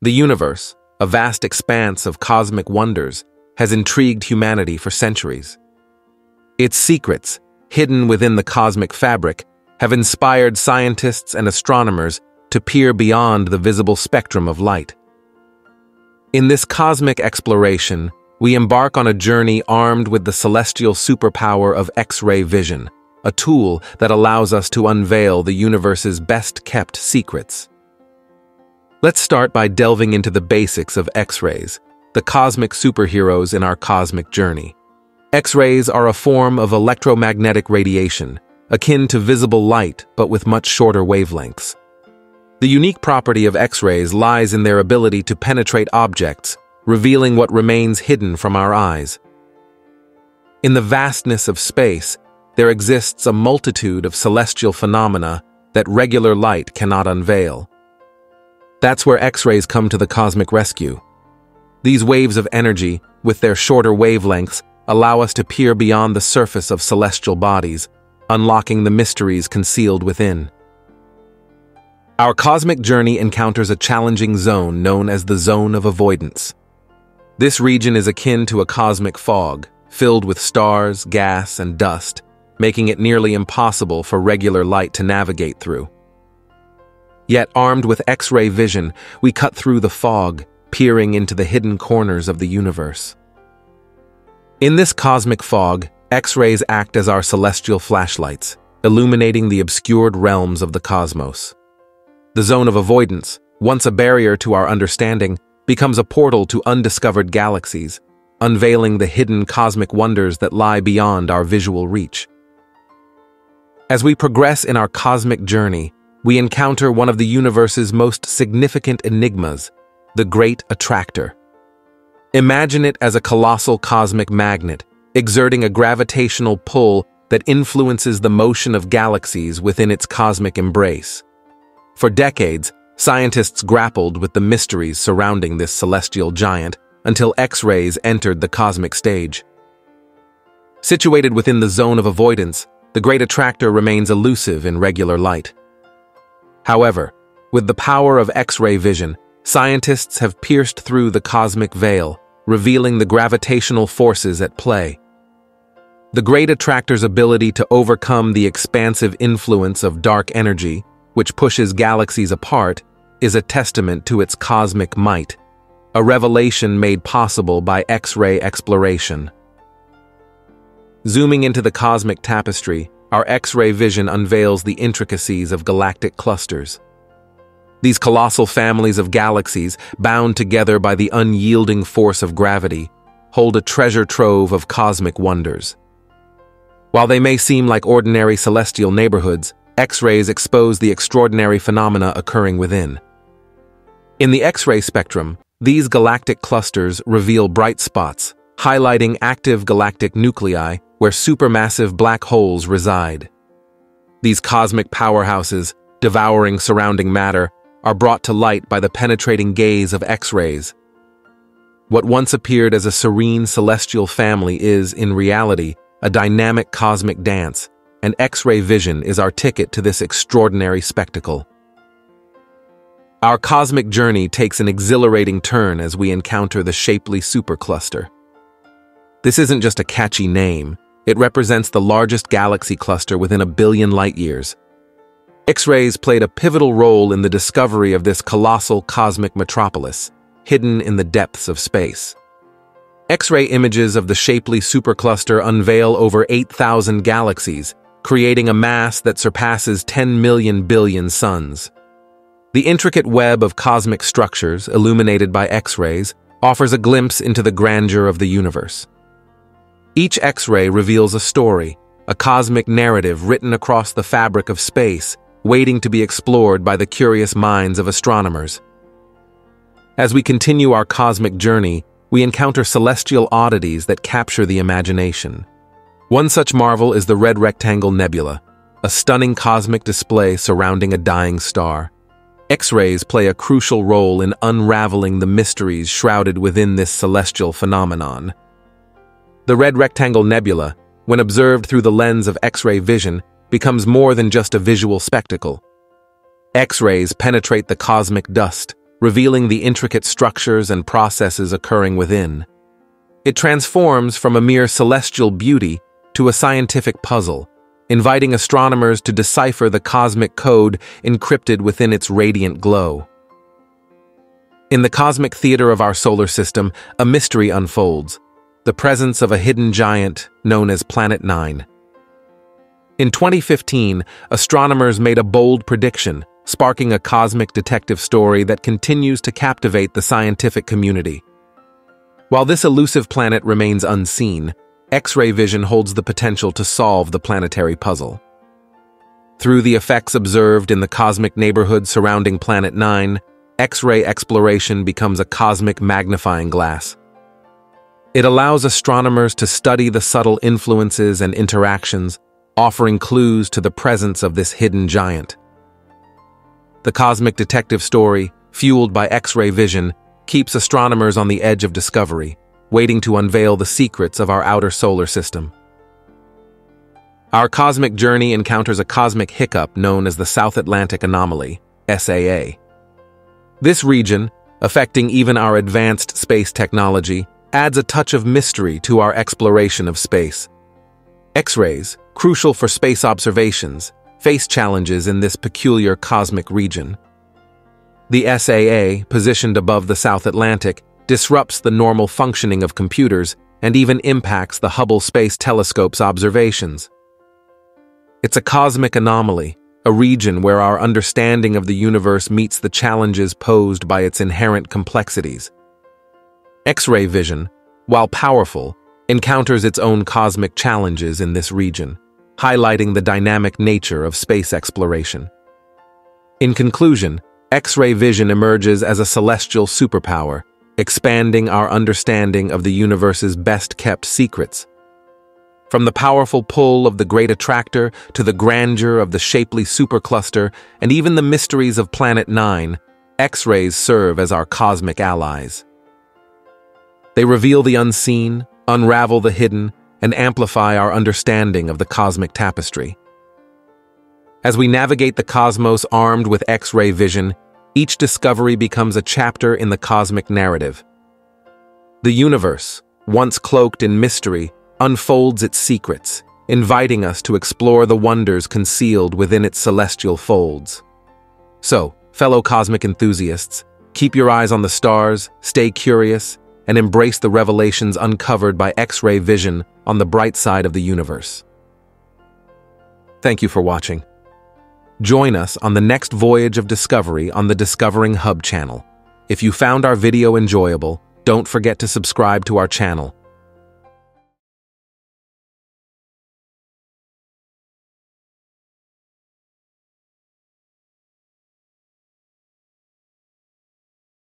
The universe, a vast expanse of cosmic wonders, has intrigued humanity for centuries. Its secrets, hidden within the cosmic fabric, have inspired scientists and astronomers to peer beyond the visible spectrum of light. In this cosmic exploration, we embark on a journey armed with the celestial superpower of X-ray vision, a tool that allows us to unveil the universe's best-kept secrets. Let's start by delving into the basics of X-rays, the cosmic superheroes in our cosmic journey. X-rays are a form of electromagnetic radiation, akin to visible light but with much shorter wavelengths. The unique property of X-rays lies in their ability to penetrate objects, revealing what remains hidden from our eyes. In the vastness of space, there exists a multitude of celestial phenomena that regular light cannot unveil. That's where X-rays come to the cosmic rescue. These waves of energy, with their shorter wavelengths, allow us to peer beyond the surface of celestial bodies, unlocking the mysteries concealed within. Our cosmic journey encounters a challenging zone known as the Zone of Avoidance. This region is akin to a cosmic fog, filled with stars, gas, and dust, making it nearly impossible for regular light to navigate through. Yet, armed with X-ray vision, we cut through the fog, peering into the hidden corners of the universe. In this cosmic fog, X-rays act as our celestial flashlights, illuminating the obscured realms of the cosmos. The zone of avoidance, once a barrier to our understanding, becomes a portal to undiscovered galaxies, unveiling the hidden cosmic wonders that lie beyond our visual reach. As we progress in our cosmic journey, we encounter one of the universe's most significant enigmas, the Great Attractor. Imagine it as a colossal cosmic magnet, exerting a gravitational pull that influences the motion of galaxies within its cosmic embrace. For decades, scientists grappled with the mysteries surrounding this celestial giant until X-rays entered the cosmic stage. Situated within the zone of avoidance, the Great Attractor remains elusive in regular light. However, with the power of X-ray vision, scientists have pierced through the cosmic veil, revealing the gravitational forces at play. The Great Attractor's ability to overcome the expansive influence of dark energy, which pushes galaxies apart, is a testament to its cosmic might, a revelation made possible by X-ray exploration. Zooming into the cosmic tapestry, our X-ray vision unveils the intricacies of galactic clusters. These colossal families of galaxies, bound together by the unyielding force of gravity, hold a treasure trove of cosmic wonders. While they may seem like ordinary celestial neighborhoods, X-rays expose the extraordinary phenomena occurring within. In the X-ray spectrum, these galactic clusters reveal bright spots, highlighting active galactic nuclei where supermassive black holes reside. These cosmic powerhouses, devouring surrounding matter, are brought to light by the penetrating gaze of X-rays. What once appeared as a serene celestial family is, in reality, a dynamic cosmic dance, and X-ray vision is our ticket to this extraordinary spectacle. Our cosmic journey takes an exhilarating turn as we encounter the Shapley supercluster. This isn't just a catchy name, it represents the largest galaxy cluster within a billion light-years. X-rays played a pivotal role in the discovery of this colossal cosmic metropolis, hidden in the depths of space. X-ray images of the Shapley supercluster unveil over 8,000 galaxies, creating a mass that surpasses 10 million billion suns. The intricate web of cosmic structures, illuminated by X-rays, offers a glimpse into the grandeur of the universe. Each X-ray reveals a story, a cosmic narrative written across the fabric of space, waiting to be explored by the curious minds of astronomers. As we continue our cosmic journey, we encounter celestial oddities that capture the imagination. One such marvel is the Red Rectangle Nebula, a stunning cosmic display surrounding a dying star. X-rays play a crucial role in unraveling the mysteries shrouded within this celestial phenomenon. The Red Rectangle Nebula, when observed through the lens of X-ray vision, becomes more than just a visual spectacle. X-rays penetrate the cosmic dust, revealing the intricate structures and processes occurring within. It transforms from a mere celestial beauty to a scientific puzzle, inviting astronomers to decipher the cosmic code encrypted within its radiant glow. In the cosmic theater of our solar system, a mystery unfolds, the presence of a hidden giant known as Planet 9. In 2015, astronomers made a bold prediction, sparking a cosmic detective story that continues to captivate the scientific community. While this elusive planet remains unseen, X-ray vision holds the potential to solve the planetary puzzle. Through the effects observed in the cosmic neighborhood surrounding Planet 9, X-ray exploration becomes a cosmic magnifying glass. It allows astronomers to study the subtle influences and interactions, offering clues to the presence of this hidden giant. The cosmic detective story, fueled by X-ray vision, keeps astronomers on the edge of discovery, waiting to unveil the secrets of our outer solar system. Our cosmic journey encounters a cosmic hiccup known as the South Atlantic Anomaly, SAA. This region, affecting even our advanced space technology, adds a touch of mystery to our exploration of space. X-rays, crucial for space observations, face challenges in this peculiar cosmic region. The SAA, positioned above the South Atlantic, disrupts the normal functioning of computers and even impacts the Hubble Space Telescope's observations. It's a cosmic anomaly, a region where our understanding of the universe meets the challenges posed by its inherent complexities. X-ray vision, while powerful, encounters its own cosmic challenges in this region, highlighting the dynamic nature of space exploration. In conclusion, X-ray vision emerges as a celestial superpower, expanding our understanding of the universe's best-kept secrets. From the powerful pull of the Great Attractor to the grandeur of the Shapley supercluster and even the mysteries of Planet 9, X-rays serve as our cosmic allies. They reveal the unseen, unravel the hidden, and amplify our understanding of the cosmic tapestry. As we navigate the cosmos armed with X-ray vision, each discovery becomes a chapter in the cosmic narrative. The universe, once cloaked in mystery, unfolds its secrets, inviting us to explore the wonders concealed within its celestial folds. So, fellow cosmic enthusiasts, keep your eyes on the stars, stay curious, and embrace the revelations uncovered by X-ray vision on the bright side of the universe. Thank you for watching. Join us on the next voyage of discovery on the Discovering Hub channel. If you found our video enjoyable, don't forget to subscribe to our channel